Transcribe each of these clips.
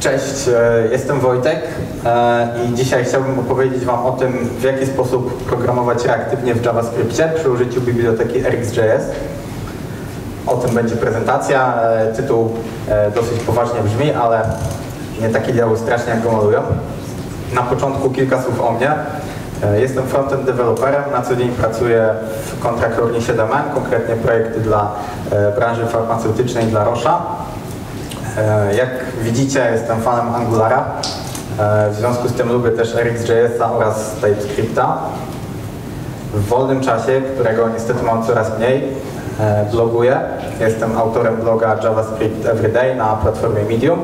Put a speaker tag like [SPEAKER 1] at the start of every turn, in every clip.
[SPEAKER 1] Cześć, e, jestem Wojtek e, i dzisiaj chciałbym opowiedzieć Wam o tym, w jaki sposób programować reaktywnie w JavaScriptie przy użyciu biblioteki RxJS. O tym będzie prezentacja. E, tytuł dosyć poważnie brzmi, ale nie taki diabeł strasznie jak go malują. Na początku kilka słów o mnie. Jestem frontend developerem, na co dzień pracuję w Contract 7M, konkretnie projekty dla branży farmaceutycznej dla Rosza. E, jak widzicie, jestem fanem Angulara. E, w związku z tym lubię też RxJS-a oraz TypeScripta. W wolnym czasie, którego niestety mam coraz mniej, e, bloguję. Jestem autorem bloga JavaScript Everyday na platformie Medium.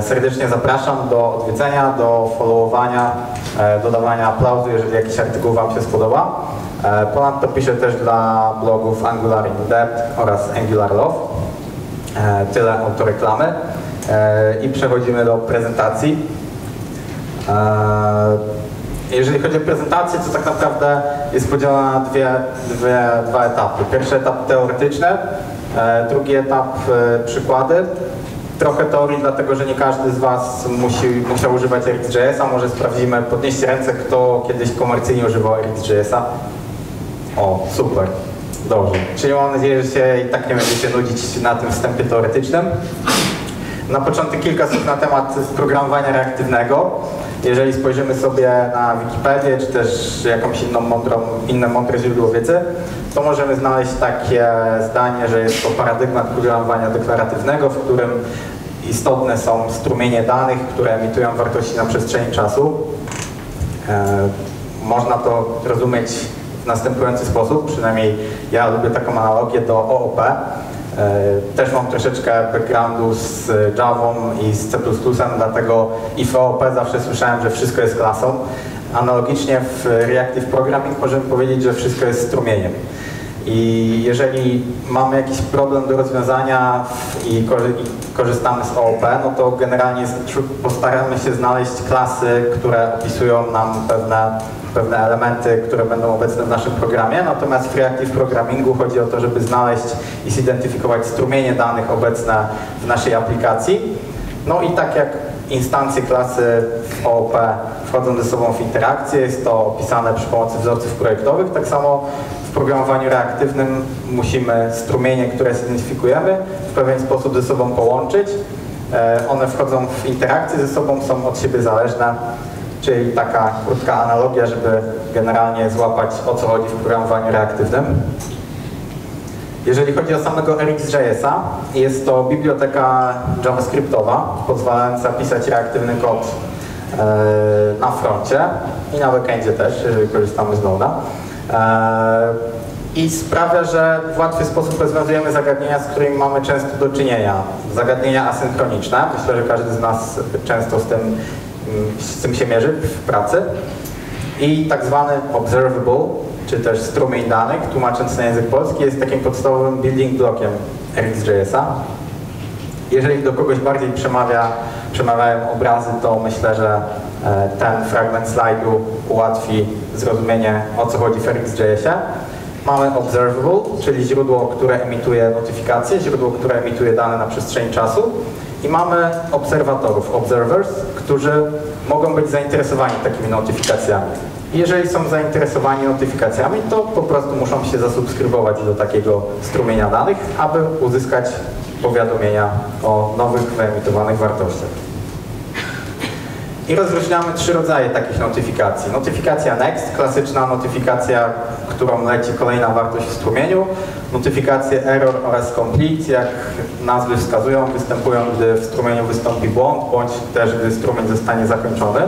[SPEAKER 1] Serdecznie zapraszam do odwiedzenia, do followowania, dodawania aplauzu, jeżeli jakiś artykuł Wam się spodoba. Ponadto piszę też dla blogów Angular in Depth oraz Angular Love. E, tyle autoreklamy. E, I przechodzimy do prezentacji. E, jeżeli chodzi o prezentację, to tak naprawdę jest podzielona na dwie, dwie, dwa etapy. Pierwszy etap teoretyczny, drugi etap przykłady. Trochę teorii, dlatego że nie każdy z Was musi, musiał używać RxJS-a. Może sprawdzimy, podnieście ręce, kto kiedyś komercyjnie używał RxJS-a. O, super. Dobrze, czyli mam nadzieję, że się i tak nie będziecie nudzić na tym wstępie teoretycznym. Na początek kilka słów na temat programowania reaktywnego. Jeżeli spojrzymy sobie na Wikipedię, czy też jakąś inną mądrą, inne mądre źródło wiedzy, to możemy znaleźć takie zdanie, że jest to paradygmat programowania deklaratywnego, w którym istotne są strumienie danych, które emitują wartości na przestrzeni czasu. E, można to rozumieć w następujący sposób, przynajmniej ja lubię taką analogię do OOP. E, też mam troszeczkę backgroundu z Java i z C++, dlatego i w OOP zawsze słyszałem, że wszystko jest klasą. Analogicznie w Reactive Programming możemy powiedzieć, że wszystko jest strumieniem. I jeżeli mamy jakiś problem do rozwiązania i korzystamy z OOP, no to generalnie postaramy się znaleźć klasy, które opisują nam pewne pewne elementy, które będą obecne w naszym programie, natomiast w Reactive Programmingu chodzi o to, żeby znaleźć i zidentyfikować strumienie danych obecne w naszej aplikacji. No i tak jak instancje klasy w OOP wchodzą ze sobą w interakcję, jest to opisane przy pomocy wzorców projektowych, tak samo w programowaniu reaktywnym musimy strumienie, które zidentyfikujemy, w pewien sposób ze sobą połączyć. E, one wchodzą w interakcję ze sobą, są od siebie zależne czyli taka krótka analogia, żeby generalnie złapać o co chodzi w programowaniu reaktywnym. Jeżeli chodzi o samego RxJS-a, jest to biblioteka javascriptowa, pozwalająca pisać reaktywny kod e, na froncie i na backendzie też, jeżeli korzystamy z Node'a. E, I sprawia, że w łatwy sposób rozwiązujemy zagadnienia, z którymi mamy często do czynienia. Zagadnienia asynchroniczne. Myślę, że każdy z nas często z tym z czym się mierzy w pracy i tak zwany observable, czy też strumień danych, tłumacząc na język polski, jest takim podstawowym building blockiem RxJS-a. Jeżeli do kogoś bardziej przemawia, przemawiają obrazy, to myślę, że e, ten fragment slajdu ułatwi zrozumienie o co chodzi w RxJS-ie. Mamy observable, czyli źródło, które emituje notyfikacje, źródło, które emituje dane na przestrzeni czasu i mamy obserwatorów, observers, którzy mogą być zainteresowani takimi notyfikacjami. Jeżeli są zainteresowani notyfikacjami, to po prostu muszą się zasubskrybować do takiego strumienia danych, aby uzyskać powiadomienia o nowych wyemitowanych wartościach. I rozróżniamy trzy rodzaje takich notyfikacji. Notyfikacja next, klasyczna notyfikacja, którą leci kolejna wartość w strumieniu. Notyfikacje error oraz complete, jak nazwy wskazują, występują, gdy w strumieniu wystąpi błąd, bądź też gdy strumień zostanie zakończony.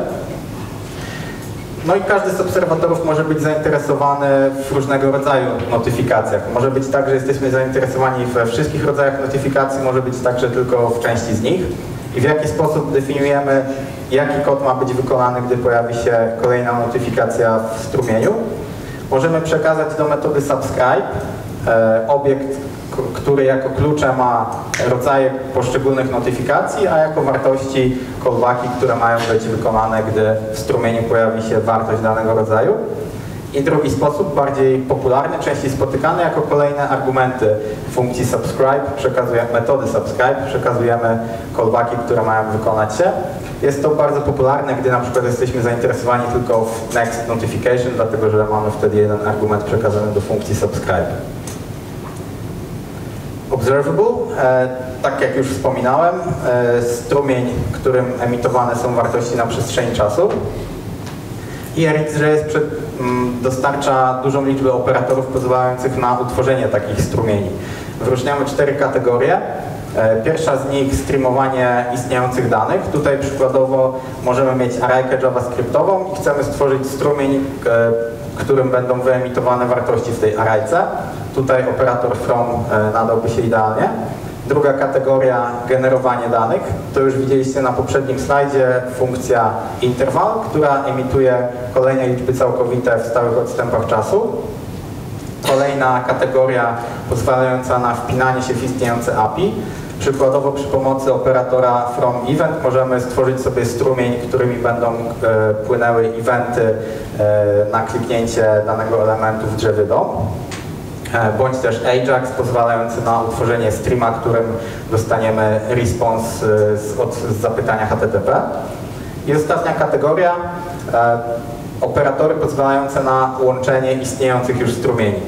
[SPEAKER 1] No i każdy z obserwatorów może być zainteresowany w różnego rodzaju notyfikacjach. Może być tak, że jesteśmy zainteresowani we wszystkich rodzajach notyfikacji, może być tak, że tylko w części z nich. I w jaki sposób definiujemy, jaki kod ma być wykonany, gdy pojawi się kolejna notyfikacja w strumieniu. Możemy przekazać do metody subscribe obiekt, który jako klucze ma rodzaje poszczególnych notyfikacji, a jako wartości callbacki, które mają być wykonane, gdy w strumieniu pojawi się wartość danego rodzaju. I drugi sposób, bardziej popularny, częściej spotykany, jako kolejne argumenty funkcji subscribe, przekazujemy metody subscribe, przekazujemy callbacki, które mają wykonać się. Jest to bardzo popularne, gdy na przykład jesteśmy zainteresowani tylko w next notification, dlatego że mamy wtedy jeden argument przekazany do funkcji subscribe. Observable, e, tak jak już wspominałem, e, strumień, którym emitowane są wartości na przestrzeni czasu. I RxJS przed, m, dostarcza dużą liczbę operatorów pozwalających na utworzenie takich strumieni. Wyróżniamy cztery kategorie. E, Pierwsza z nich streamowanie istniejących danych. Tutaj przykładowo możemy mieć arraykę javascriptową i chcemy stworzyć strumień, którym będą wyemitowane wartości w tej arrayce. Tutaj operator from e, nadałby się idealnie. Druga kategoria generowanie danych. To już widzieliście na poprzednim slajdzie funkcja interval, która emituje kolejne liczby całkowite w stałych odstępach czasu. Kolejna kategoria pozwalająca na wpinanie się w istniejące API. Przykładowo przy pomocy operatora from event możemy stworzyć sobie strumień, którymi będą e, płynęły eventy e, na kliknięcie danego elementu w drzewie DOM bądź też Ajax pozwalający na utworzenie streama, którym dostaniemy response e, z, od z zapytania HTTP. I ostatnia kategoria, e, operatory pozwalające na łączenie istniejących już strumieni.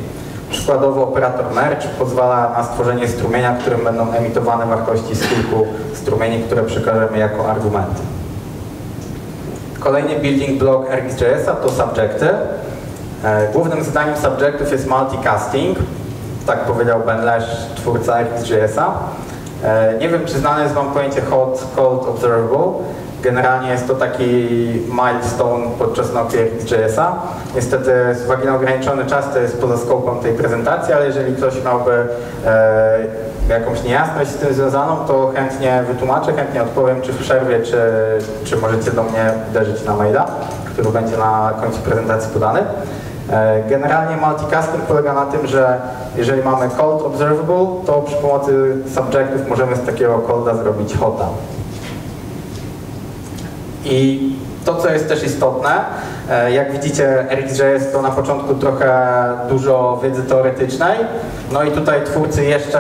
[SPEAKER 1] Przykładowo operator merge pozwala na stworzenie strumienia, którym będą emitowane wartości z kilku strumieni, które przekażemy jako argumenty. Kolejny building block RxJS-a to subjecty. E, Głównym zadaniem subjectów jest multicasting, tak powiedział Ben Lesch, twórca RxJS-a. E, Nie wiem, czy znane jest Wam pojęcie hot, cold, observable. Generalnie jest to taki milestone podczas nauki RxJS-a. Niestety z uwagi na ograniczony czas to jest poza skopem tej prezentacji, ale jeżeli ktoś miałby e, jakąś niejasność z tym związaną, to chętnie wytłumaczę, chętnie odpowiem, czy w przerwie, czy, czy możecie do mnie uderzyć na maila, który będzie na końcu prezentacji podany. E, Generalnie multicasting polega na tym, że jeżeli mamy cold observable, to przy pomocy subjectów możemy z takiego colda zrobić hota. I to, co jest też istotne, e, jak widzicie, RxJS to na początku trochę dużo wiedzy teoretycznej, no i tutaj twórcy jeszcze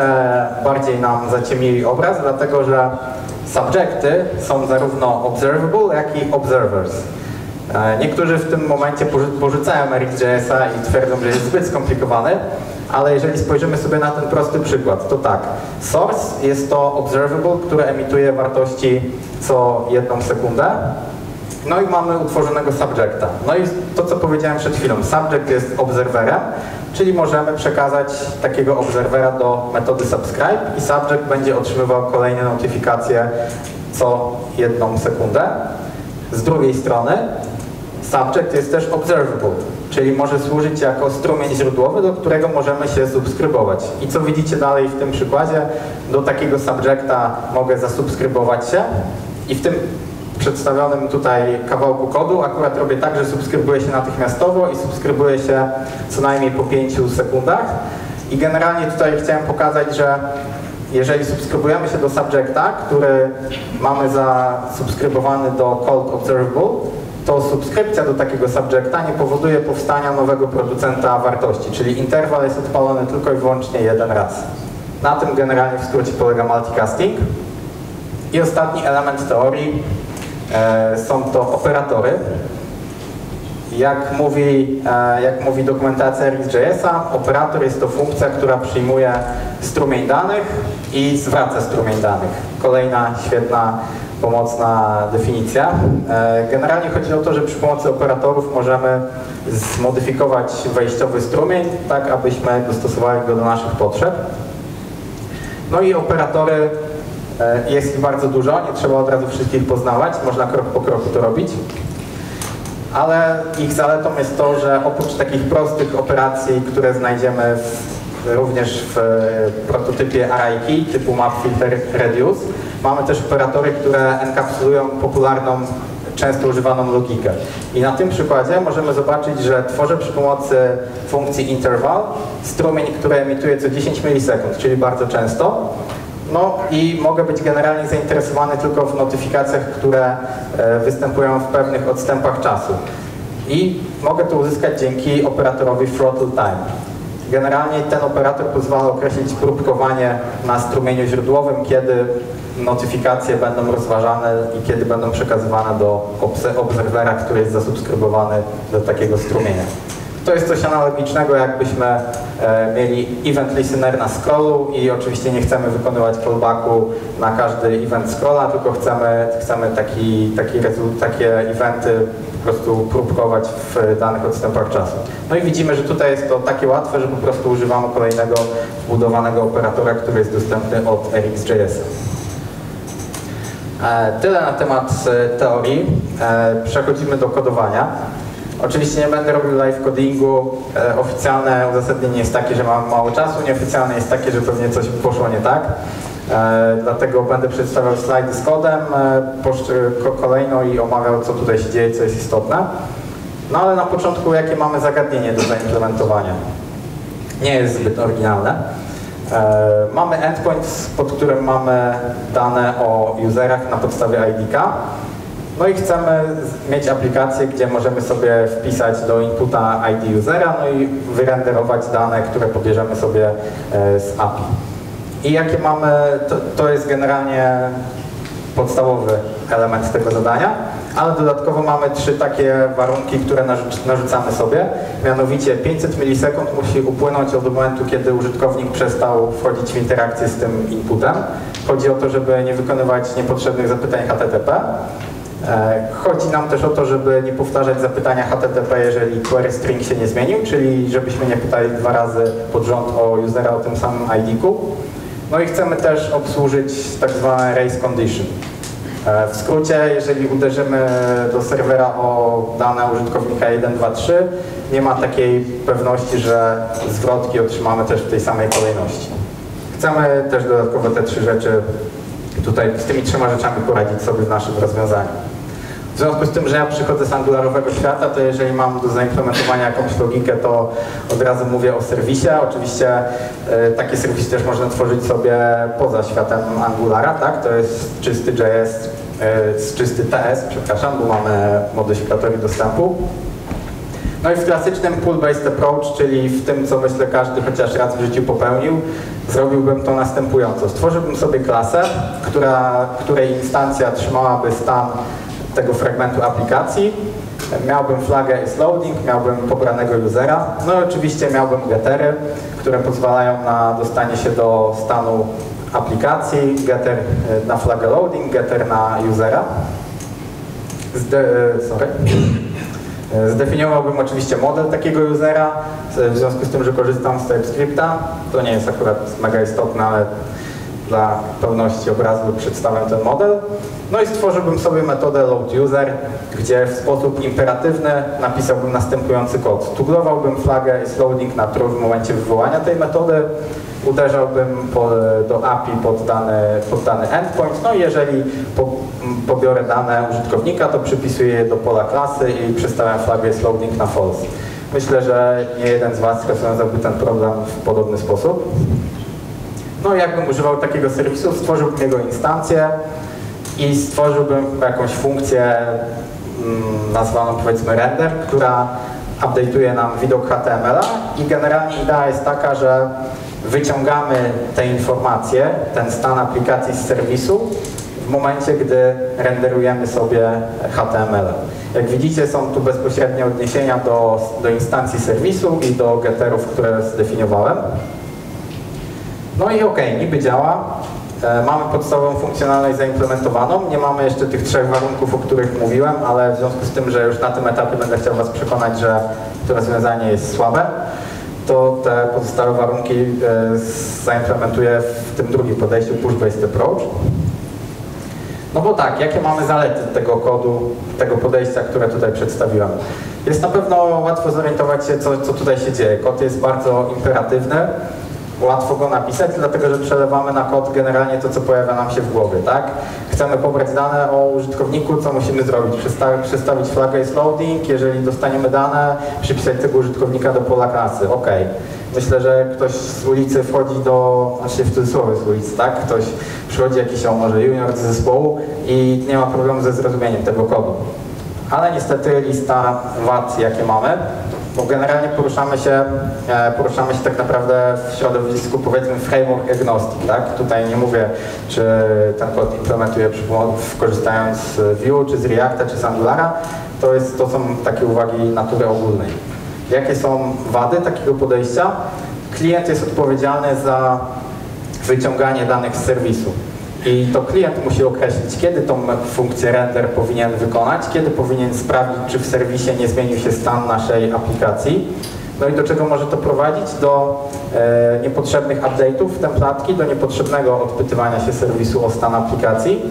[SPEAKER 1] bardziej nam zaciemnili obraz, dlatego że subjecty są zarówno observable, jak i observers. E, Niektórzy w tym momencie porzu- porzucają RxJS-a i twierdzą, że jest zbyt skomplikowany, ale jeżeli spojrzymy sobie na ten prosty przykład, to tak, source jest to observable, które emituje wartości co jedną sekundę, no i mamy utworzonego subjecta. No i to, co powiedziałem przed chwilą, subject jest obserwerem, czyli możemy przekazać takiego obserwera do metody subscribe i subject będzie otrzymywał kolejne notyfikacje co jedną sekundę. Z drugiej strony subject jest też observable, czyli może służyć jako strumień źródłowy, do którego możemy się subskrybować. I co widzicie dalej w tym przykładzie, do takiego subjecta mogę zasubskrybować się i w tym przedstawionym tutaj kawałku kodu akurat robię tak, że subskrybuję się natychmiastowo i subskrybuję się co najmniej po 5 sekundach. I generalnie tutaj chciałem pokazać, że jeżeli subskrybujemy się do subjecta, który mamy zasubskrybowany do cold observable, to subskrypcja do takiego subjecta nie powoduje powstania nowego producenta wartości, czyli interwał jest odpalony tylko i wyłącznie jeden raz. Na tym generalnie w skrócie polega multicasting. I ostatni element teorii e, są to operatory. Jak mówi, e, jak mówi dokumentacja RxJS-a, operator jest to funkcja, która przyjmuje strumień danych i zwraca strumień danych. Kolejna świetna, pomocna definicja. E, Generalnie chodzi o to, że przy pomocy operatorów możemy zmodyfikować wejściowy strumień, tak abyśmy dostosowali go do naszych potrzeb. No i operatory e, jest ich bardzo dużo, nie trzeba od razu wszystkich poznawać, można krok po kroku to robić. Ale ich zaletą jest to, że oprócz takich prostych operacji, które znajdziemy w, również w e, prototypie arrayki typu map, filter, reduce, mamy też operatory, które enkapsulują popularną, często używaną logikę. I na tym przykładzie możemy zobaczyć, że tworzę przy pomocy funkcji interval strumień, który emituje co 10 milisekund, czyli bardzo często. No i mogę być generalnie zainteresowany tylko w notyfikacjach, które e, występują w pewnych odstępach czasu. I mogę to uzyskać dzięki operatorowi throttle time. Generalnie ten operator pozwala określić próbkowanie na strumieniu źródłowym, kiedy notyfikacje będą rozważane i kiedy będą przekazywane do obserwera, który jest zasubskrybowany do takiego strumienia. To jest coś analogicznego, jakbyśmy e, mieli event listener na scrollu i oczywiście nie chcemy wykonywać callbacku na każdy event scrolla, tylko chcemy, chcemy taki, taki takie eventy po prostu próbkować w danych odstępach czasu. No i widzimy, że tutaj jest to takie łatwe, że po prostu używamy kolejnego wbudowanego operatora, który jest dostępny od RxJS. E, tyle na temat e, teorii. Przechodzimy do kodowania. Oczywiście nie będę robił live codingu. E, oficjalne uzasadnienie jest takie, że mam mało czasu, nieoficjalne jest takie, że pewnie coś poszło nie tak. E, dlatego będę przedstawiał slajdy z kodem e, kolejno i omawiał, co tutaj się dzieje, co jest istotne. No ale na początku, jakie mamy zagadnienie do zaimplementowania? Nie jest zbyt oryginalne. E, mamy endpoint, pod którym mamy dane o userach na podstawie IDK. No i chcemy mieć aplikację, gdzie możemy sobie wpisać do inputa ID usera, no i wyrenderować dane, które pobierzemy sobie e, z API. I jakie mamy, to, to jest generalnie podstawowy element tego zadania, ale dodatkowo mamy trzy takie warunki, które narzucamy sobie. Mianowicie 500 milisekund musi upłynąć od momentu, kiedy użytkownik przestał wchodzić w interakcję z tym inputem. Chodzi o to, żeby nie wykonywać niepotrzebnych zapytań HTTP. E, chodzi nam też o to, żeby nie powtarzać zapytania HTTP, jeżeli query string się nie zmienił, czyli żebyśmy nie pytali dwa razy pod rząd o usera o tym samym ID-ku. No i chcemy też obsłużyć tak zwane race condition. E, w skrócie, jeżeli uderzymy do serwera o dane użytkownika 1, 2, 3, nie ma takiej pewności, że zwrotki otrzymamy też w tej samej kolejności. Chcemy też dodatkowo te trzy rzeczy tutaj z tymi trzema rzeczami poradzić sobie w naszym rozwiązaniu. W związku z tym, że ja przychodzę z angularowego świata, to jeżeli mam do zaimplementowania jakąś logikę, to od razu mówię o serwisie. Oczywiście y, takie serwisy też można tworzyć sobie poza światem Angulara, tak? To jest czysty JS, y, czysty TS, przepraszam, bo mamy modyfikatorium dostępu. No i w klasycznym pull-based approach, czyli w tym, co myślę każdy chociaż raz w życiu popełnił, zrobiłbym to następująco. Stworzyłbym sobie klasę, która, której instancja trzymałaby stan tego fragmentu aplikacji. Miałbym flagę isLoading, miałbym pobranego usera, no i oczywiście miałbym gettery, które pozwalają na dostanie się do stanu aplikacji, getter e, na flagę loading, getter na usera. Zde, e, sorry. E, zdefiniowałbym oczywiście model takiego usera, w związku z tym, że korzystam z TypeScripta. To nie jest akurat mega istotne, ale dla pełności obrazu przedstawiam ten model. No i stworzyłbym sobie metodę loadUser, gdzie w sposób imperatywny napisałbym następujący kod. Tuglowałbym flagę isLoading na true w momencie wywołania tej metody, uderzałbym po, do API pod dany, pod dany endpoint, no i jeżeli po, pobiorę dane użytkownika, to przypisuję je do pola klasy i przestawiam flagę isLoading na false. Myślę, że nie jeden z Was rozwiązałby ten problem w podobny sposób. No jakbym używał takiego serwisu, stworzyłbym jego instancję i stworzyłbym jakąś funkcję mm, nazwaną powiedzmy render, która update'uje nam widok HTML-a i generalnie idea jest taka, że wyciągamy te informacje, ten stan aplikacji z serwisu w momencie, gdy renderujemy sobie HTML. Jak widzicie, są tu bezpośrednie odniesienia do, do instancji serwisu i do getterów, które zdefiniowałem. No i ok, niby działa. E, mamy podstawową funkcjonalność zaimplementowaną. Nie mamy jeszcze tych trzech warunków, o których mówiłem, ale w związku z tym, że już na tym etapie będę chciał Was przekonać, że to rozwiązanie jest słabe, to te pozostałe warunki e, zaimplementuję w tym drugim podejściu push-based approach. No bo tak, jakie mamy zalety tego kodu, tego podejścia, które tutaj przedstawiłem? Jest na pewno łatwo zorientować się, co, co tutaj się dzieje. Kod jest bardzo imperatywny, łatwo go napisać, dlatego że przelewamy na kod generalnie to, co pojawia nam się w głowie, tak? Chcemy pobrać dane o użytkowniku, co musimy zrobić? Przestawić, przestawić flagę is loading, jeżeli dostaniemy dane, przypisać tego użytkownika do pola klasy, ok. Myślę, że ktoś z ulicy wchodzi do, znaczy w cudzysłowie z ulicy, tak? Ktoś przychodzi jakiś, o może junior z zespołu i nie ma problemu ze zrozumieniem tego kodu. ale niestety lista wad, jakie mamy, bo generalnie poruszamy się, e, poruszamy się tak naprawdę w środowisku powiedzmy framework agnostic, tak? Tutaj nie mówię, czy ten kod implementuje korzystając z Vue, czy z Reacta, czy z Angulara, to, jest, to są takie uwagi natury ogólnej. Jakie są wady takiego podejścia? Klient jest odpowiedzialny za wyciąganie danych z serwisu. I to klient musi określić, kiedy tą funkcję render powinien wykonać, kiedy powinien sprawdzić, czy w serwisie nie zmienił się stan naszej aplikacji. No i do czego może to prowadzić? Do e, niepotrzebnych update'ów templatki, do niepotrzebnego odpytywania się serwisu o stan aplikacji.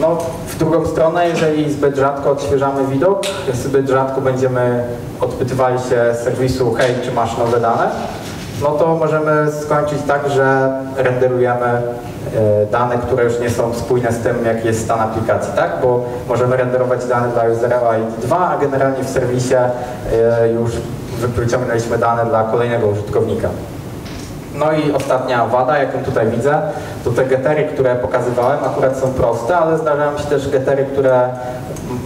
[SPEAKER 1] No, w drugą stronę, jeżeli zbyt rzadko odświeżamy widok, zbyt rzadko będziemy odpytywali się serwisu, hej, czy masz nowe dane, no to możemy skończyć tak, że renderujemy dane, które już nie są spójne z tym, jaki jest stan aplikacji, tak? Bo możemy renderować dane dla usera ID2, a generalnie w serwisie e, już wyciągnęliśmy dane dla kolejnego użytkownika. No i ostatnia wada, jaką tutaj widzę, to te getery, które pokazywałem, akurat są proste, ale zdarzają się też getery, które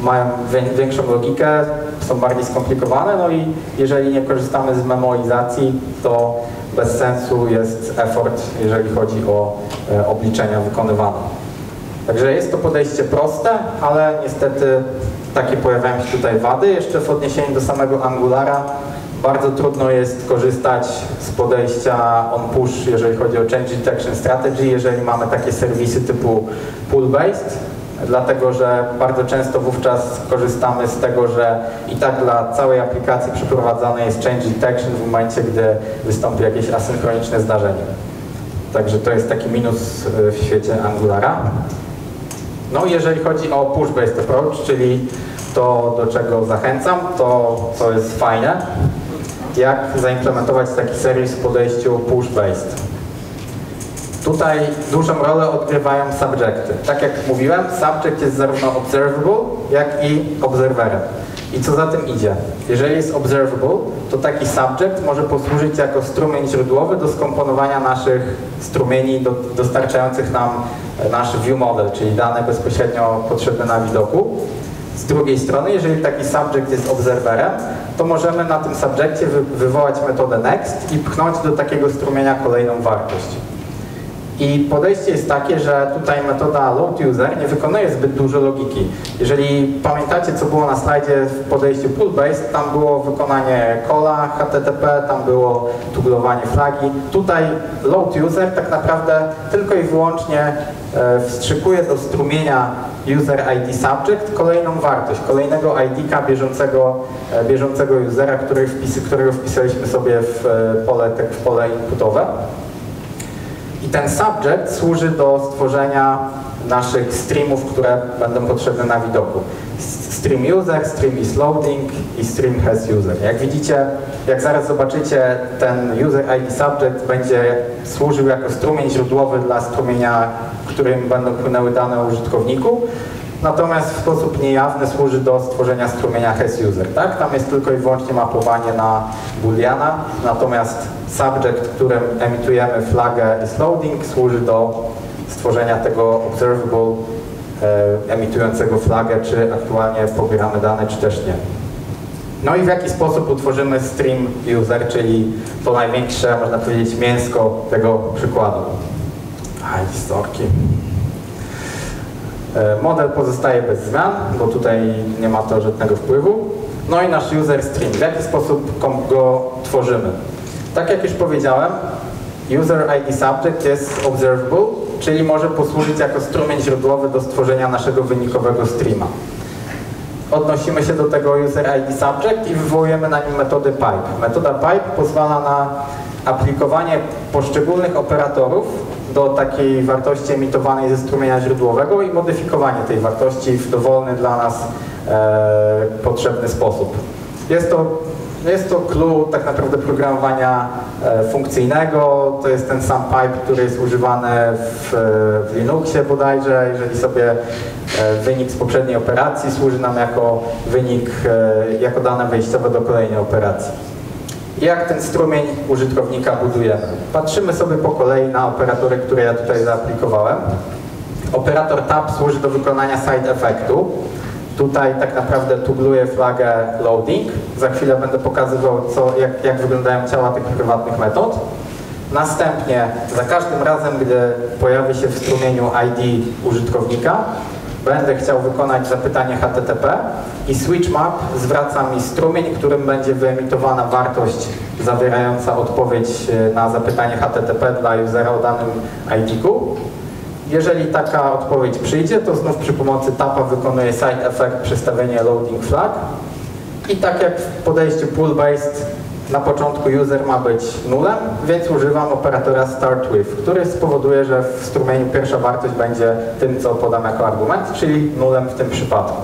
[SPEAKER 1] mają większą logikę, są bardziej skomplikowane, no i jeżeli nie korzystamy z memorizacji, to bez sensu jest effort, jeżeli chodzi o e, obliczenia wykonywane. Także jest to podejście proste, ale niestety takie pojawiają się tutaj wady. Jeszcze w odniesieniu do samego Angulara bardzo trudno jest korzystać z podejścia on-push, jeżeli chodzi o Change Detection Strategy, jeżeli mamy takie serwisy typu pull-based, dlatego że bardzo często wówczas korzystamy z tego, że i tak dla całej aplikacji przeprowadzane jest change detection w momencie, gdy wystąpi jakieś asynchroniczne zdarzenie. Także to jest taki minus e, w świecie Angulara. No jeżeli chodzi o push-based approach, czyli to, do czego zachęcam, to co jest fajne, jak zaimplementować taki serwis w podejściu push-based. Tutaj dużą rolę odgrywają subjecty. Tak jak mówiłem, subject jest zarówno observable, jak i observerem. I co za tym idzie? Jeżeli jest observable, to taki subject może posłużyć jako strumień źródłowy do skomponowania naszych strumieni do, dostarczających nam nasz view model, czyli dane bezpośrednio potrzebne na widoku. Z drugiej strony, jeżeli taki subject jest obserwerem, to możemy na tym subjekcie wy wywołać metodę next i pchnąć do takiego strumienia kolejną wartość. I podejście jest takie, że tutaj metoda load user nie wykonuje zbyt dużo logiki. Jeżeli pamiętacie, co było na slajdzie w podejściu pull based, tam było wykonanie calla HTTP, tam było tuglowanie flagi. Tutaj load user tak naprawdę tylko i wyłącznie e, wstrzykuje do strumienia user ID subject kolejną wartość, kolejnego ID-ka bieżącego, e, bieżącego usera, którego wpisaliśmy sobie w e, pole, w pole inputowe. I ten subject służy do stworzenia naszych streamów, które będą potrzebne na widoku. Stream user, stream is loading i stream has user. Jak widzicie, jak zaraz zobaczycie, ten user ID subject będzie służył jako strumień źródłowy dla strumienia, którym będą płynęły dane o użytkowniku, natomiast w sposób niejawny służy do stworzenia strumienia has user. Tak? Tam jest tylko i wyłącznie mapowanie na booleana, natomiast subject, którym emitujemy flagę is loading, służy do stworzenia tego observable e, emitującego flagę, czy aktualnie pobieramy dane, czy też nie. No i w jaki sposób utworzymy stream user, czyli to największe, można powiedzieć, mięsko tego przykładu. Aj, storki. E, model pozostaje bez zmian, bo tutaj nie ma to żadnego wpływu. No i nasz user stream. W jaki sposób go tworzymy? Tak jak już powiedziałem, user ID subject jest observable, czyli może posłużyć jako strumień źródłowy do stworzenia naszego wynikowego streama. Odnosimy się do tego user ID subject i wywołujemy na nim metodę pipe. Metoda pipe pozwala na aplikowanie poszczególnych operatorów do takiej wartości emitowanej ze strumienia źródłowego i modyfikowanie tej wartości w dowolny dla nas e, potrzebny sposób. Jest to jest to clue tak naprawdę programowania e, funkcyjnego. To jest ten sam pipe, który jest używany w, w Linuxie bodajże. Jeżeli sobie e, wynik z poprzedniej operacji służy nam jako wynik, e, jako dane wejściowe do kolejnej operacji. Jak ten strumień użytkownika budujemy? Patrzymy sobie po kolei na operatory, które ja tutaj zaaplikowałem. Operator tab służy do wykonania side effectu Tutaj tak naprawdę tugluję flagę loading. Za chwilę będę pokazywał, co, jak, jak wyglądają ciała tych prywatnych metod. Następnie za każdym razem, gdy pojawi się w strumieniu ID użytkownika, będę chciał wykonać zapytanie HTTP i switch map zwraca mi strumień, którym będzie wyemitowana wartość zawierająca odpowiedź e, na zapytanie HTTP dla usera o danym ID-ku. Jeżeli taka odpowiedź przyjdzie, to znów przy pomocy tapa wykonuję side effect przestawienie loading flag i tak jak w podejściu pull-based na początku user ma być nulem, więc używam operatora start with, który spowoduje, że w strumieniu pierwsza wartość będzie tym, co podam jako argument, czyli nulem w tym przypadku.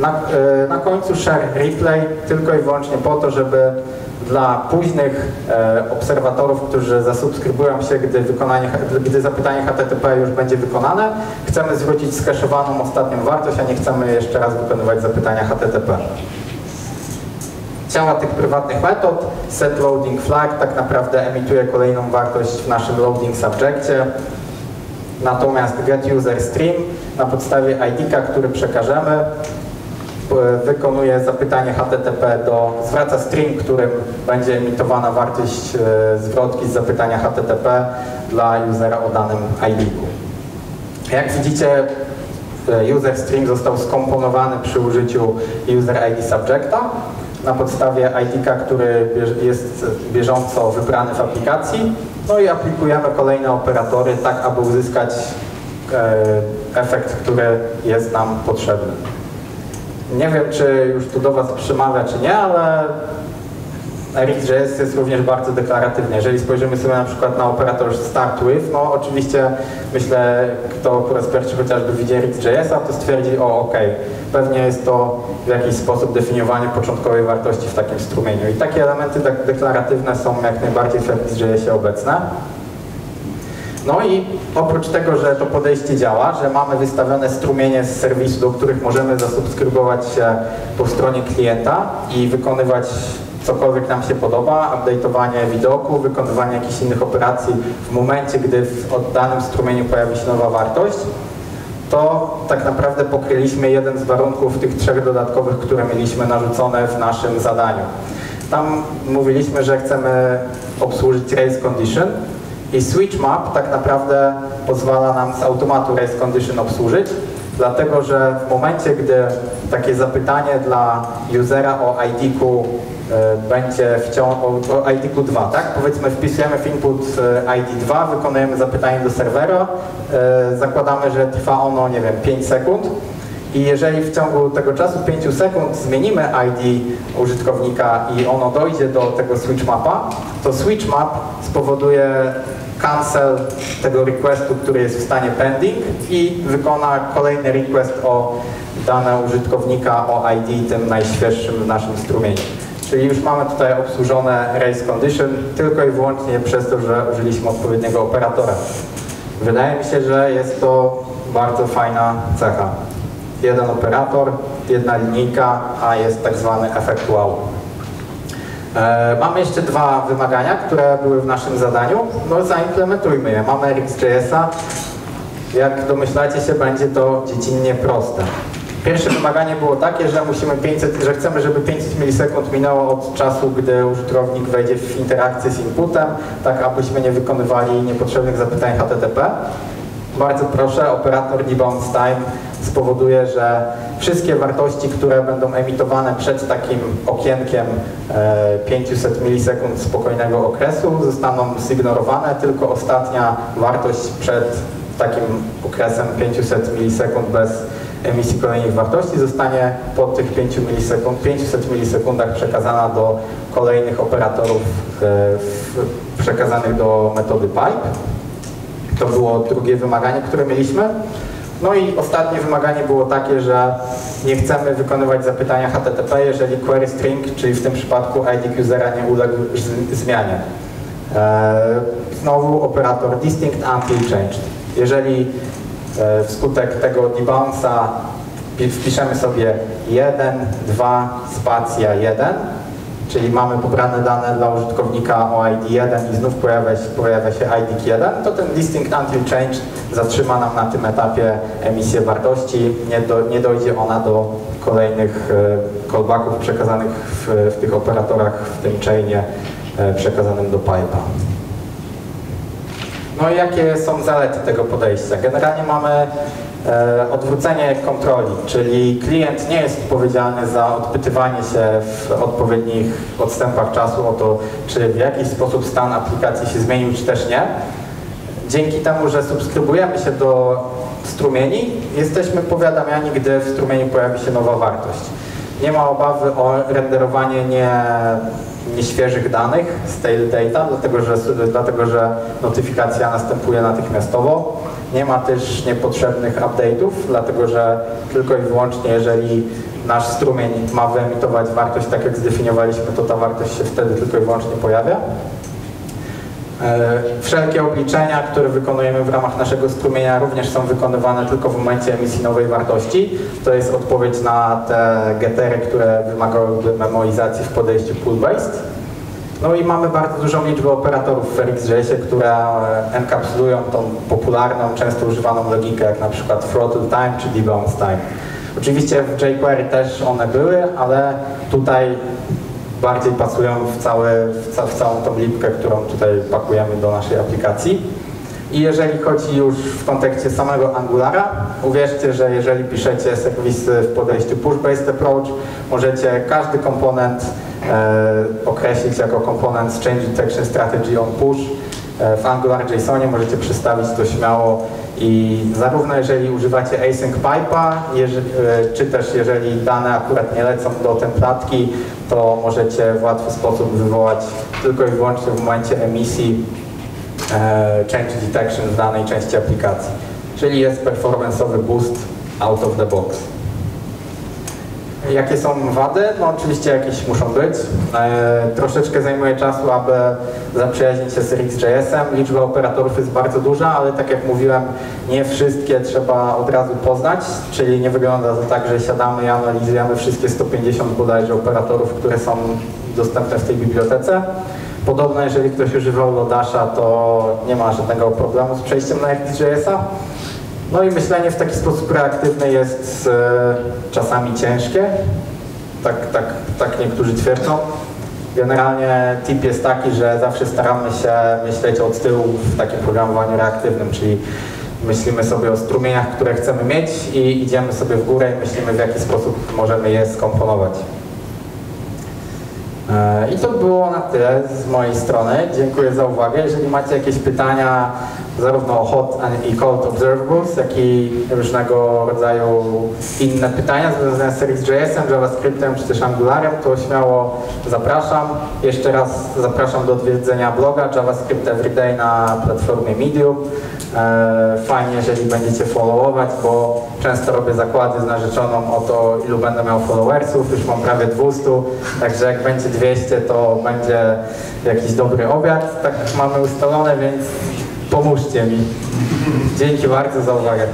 [SPEAKER 1] Na, e, na końcu share replay tylko i wyłącznie po to, żeby dla późnych e, obserwatorów, którzy zasubskrybują się, gdy, wykonanie, gdy zapytanie HTTP już będzie wykonane, chcemy zwrócić skeszowaną ostatnią wartość, a nie chcemy jeszcze raz wykonywać zapytania HTTP ciała tych prywatnych metod, set loading flag tak naprawdę emituje kolejną wartość w naszym loading subjectie. Natomiast get user stream na podstawie ID, który przekażemy, wykonuje zapytanie HTTP do, zwraca stream, którym będzie emitowana wartość e, zwrotki z zapytania HTTP dla usera o danym ID-ku. Jak widzicie, e, user został skomponowany przy użyciu user ID subjecta na podstawie ID, który jest bieżąco wybrany w aplikacji. No i aplikujemy kolejne operatory tak, aby uzyskać e, efekt, który jest nam potrzebny. Nie wiem, czy już tu do Was przemawia, czy nie, ale RxJS jest również bardzo deklaratywny. Jeżeli spojrzymy sobie na przykład na operator start with, no oczywiście myślę, kto po raz pierwszy chociażby widzi RxJS-a, to stwierdzi, o ok, pewnie jest to w jakiś sposób definiowanie początkowej wartości w takim strumieniu. I takie elementy deklaratywne są jak najbardziej w RxJS-ie obecne. No i oprócz tego, że to podejście działa, że mamy wystawione strumienie z serwisu, do których możemy zasubskrybować się po stronie klienta i wykonywać cokolwiek nam się podoba, update'owanie widoku, wykonywanie jakichś innych operacji w momencie, gdy w oddanym strumieniu pojawi się nowa wartość, to tak naprawdę pokryliśmy jeden z warunków tych trzech dodatkowych, które mieliśmy narzucone w naszym zadaniu. Tam mówiliśmy, że chcemy obsłużyć race condition i switch map tak naprawdę pozwala nam z automatu race condition obsłużyć, dlatego że w momencie, gdy takie zapytanie dla usera o ID-ku E, będzie w o ID 2, tak? Powiedzmy wpisujemy w input e, ID 2, wykonujemy zapytanie do serwera, e, zakładamy, że trwa ono, nie wiem, 5 sekund i jeżeli w ciągu tego czasu 5 sekund zmienimy ID użytkownika i ono dojdzie do tego switch mapa, to switch map spowoduje cancel tego requestu, który jest w stanie pending i wykona kolejny request o dane użytkownika o ID tym najświeższym w naszym strumieniu. Czyli już mamy tutaj obsłużone race condition tylko i wyłącznie przez to, że użyliśmy odpowiedniego operatora. Wydaje mi się, że jest to bardzo fajna cecha. Jeden operator, jedna linijka, a jest tak zwany efekt wow. E, mamy jeszcze dwa wymagania, które były w naszym zadaniu. No zaimplementujmy je. Mamy RxJS-a. Jak domyślacie się, będzie to dziecinnie proste. Pierwsze wymaganie było takie, że musimy 500, że chcemy, żeby 500 milisekund minęło od czasu, gdy użytkownik wejdzie w interakcję z inputem, tak abyśmy nie wykonywali niepotrzebnych zapytań HTTP. Bardzo proszę, operator debounce time spowoduje, że wszystkie wartości, które będą emitowane przed takim okienkiem 500 e, milisekund spokojnego okresu zostaną zignorowane, tylko ostatnia wartość przed takim okresem 500 milisekund bez emisji kolejnych wartości zostanie po tych 5 milisekund, 500 milisekundach przekazana do kolejnych operatorów e, przekazanych do metody pipe. To było drugie wymaganie, które mieliśmy. No i ostatnie wymaganie było takie, że nie chcemy wykonywać zapytania HTTP, jeżeli query string, czyli w tym przypadku ID usera nie uległ zmianie. E, znowu operator distinct until changed. Jeżeli E, wskutek tego debounce'a wpiszemy sobie 1, 2, spacja 1 czyli mamy pobrane dane dla użytkownika o ID1 i znów pojawia się, pojawia się ID1, to ten listing until change zatrzyma nam na tym etapie emisję wartości, nie, do, nie dojdzie ona do kolejnych e, callbacków przekazanych w, w tych operatorach w tym chainie e, przekazanym do pipe'a. No i jakie są zalety tego podejścia? Generalnie mamy odwrócenie kontroli, czyli klient nie jest odpowiedzialny za odpytywanie się w odpowiednich odstępach czasu o to, czy w jakiś sposób stan aplikacji się zmienił, czy też nie. Dzięki temu, że subskrybujemy się do strumieni, jesteśmy powiadamiani, gdy w strumieniu pojawi się nowa wartość. Nie ma obawy o renderowanie nie nieświeżych danych, stale data, dlatego że, dlatego że notyfikacja następuje natychmiastowo. Nie ma też niepotrzebnych update'ów, dlatego że tylko i wyłącznie jeżeli nasz strumień ma wyemitować wartość tak jak zdefiniowaliśmy, to ta wartość się wtedy tylko i wyłącznie pojawia. E, wszelkie obliczenia, które wykonujemy w ramach naszego strumienia również są wykonywane tylko w momencie emisji nowej wartości. To jest odpowiedź na te getery, które wymagałyby memorizacji w podejściu pull-based. No i mamy bardzo dużą liczbę operatorów w RxJS-ie, które enkapsulują tą popularną, często używaną logikę, jak na przykład throttle time czy debounce time. Oczywiście w jQuery też one były, ale tutaj bardziej pasują w, cały, w, ca, w całą tą lipkę, którą tutaj pakujemy do naszej aplikacji. I jeżeli chodzi już w kontekście samego Angulara, uwierzcie, że jeżeli piszecie serwisy w podejściu push-based approach, możecie każdy komponent e, określić jako komponent Change Detection Strategy on push. E, w Angular JSONie możecie przedstawić to śmiało i zarówno jeżeli używacie async pipe'a, e, czy też jeżeli dane akurat nie lecą do templatki, to możecie w łatwy sposób wywołać tylko i wyłącznie w momencie emisji e, change detection w danej części aplikacji. Czyli jest performance'owy boost out of the box. Jakie są wady? No oczywiście jakieś muszą być. E, troszeczkę zajmuje czasu, aby zaprzyjaźnić się z RxJS-em. Liczba operatorów jest bardzo duża, ale tak jak mówiłem, nie wszystkie trzeba od razu poznać, czyli nie wygląda to tak, że siadamy i analizujemy wszystkie 150 bodajże operatorów, które są dostępne w tej bibliotece. Podobno, jeżeli ktoś używał Lodasha, to nie ma żadnego problemu z przejściem na RxJS-a. No i myślenie w taki sposób reaktywny jest e, czasami ciężkie, tak, tak, tak niektórzy twierdzą. Generalnie tip jest taki, że zawsze staramy się myśleć od tyłu w takim programowaniu reaktywnym, czyli myślimy sobie o strumieniach, które chcemy mieć i idziemy sobie w górę i myślimy w jaki sposób możemy je skomponować. E, I to było na tyle z mojej strony. Dziękuję za uwagę. Jeżeli macie jakieś pytania zarówno hot i cold observables, jak i różnego rodzaju inne pytania związane z RxJS-em, JavaScriptem czy też Angularem, to śmiało zapraszam. Jeszcze raz zapraszam do odwiedzenia bloga JavaScript Everyday na platformie Medium. E, fajnie, jeżeli będziecie followować, bo często robię zakłady z narzeczoną o to, ilu będę miał followersów, już mam prawie 200, także jak będzie 200, to będzie jakiś dobry obiad, tak mamy ustalone, więc pomóżcie mi. Dzięki bardzo za uwagę.